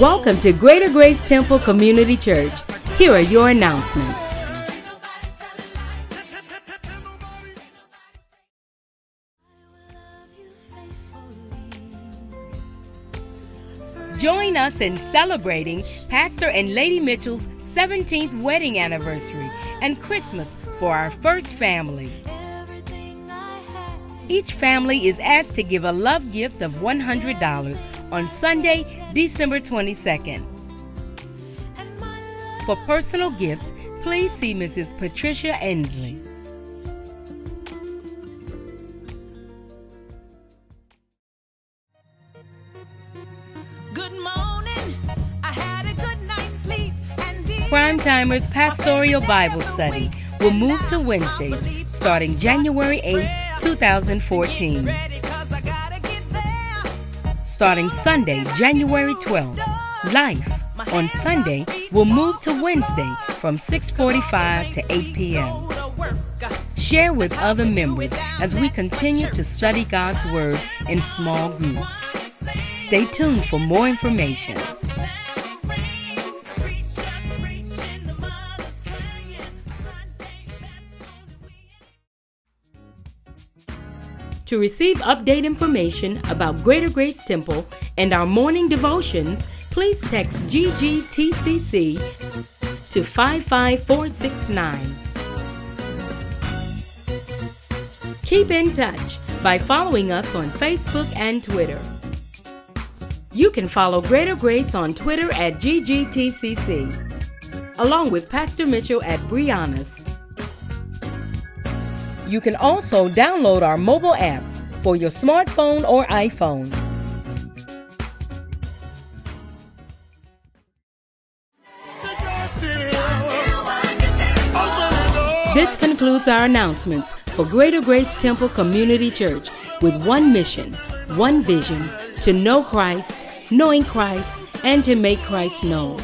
Welcome to Greater Grace Temple Community Church. Here are your announcements. Join us in celebrating Pastor and Lady Mitchell's 17th wedding anniversary and Christmas for our first family. Each family is asked to give a love gift of $100 on Sunday, December 22nd. For personal gifts, please see Mrs. Patricia Ensley. Good morning. I had a good night's sleep and did Prime Timers Pastoral Bible Study will move to Wednesdays starting January 8, 2014. Starting Sunday, January 12th. Life on Sunday will move to Wednesday from 6:45 to 8 p.m. Share with other members as we continue to study God's Word in small groups. Stay tuned for more information. To receive update information about Greater Grace Temple and our morning devotions, please text GGTCC to 55469. Keep in touch by following us on Facebook and Twitter. You can follow Greater Grace on Twitter at GGTCC, along with Pastor Mitchell at Brianna's. You can also download our mobile app for your smartphone or iPhone. This concludes our announcements for Greater Grace Temple Community Church with one mission, one vision to know Christ, knowing Christ, and to make Christ known.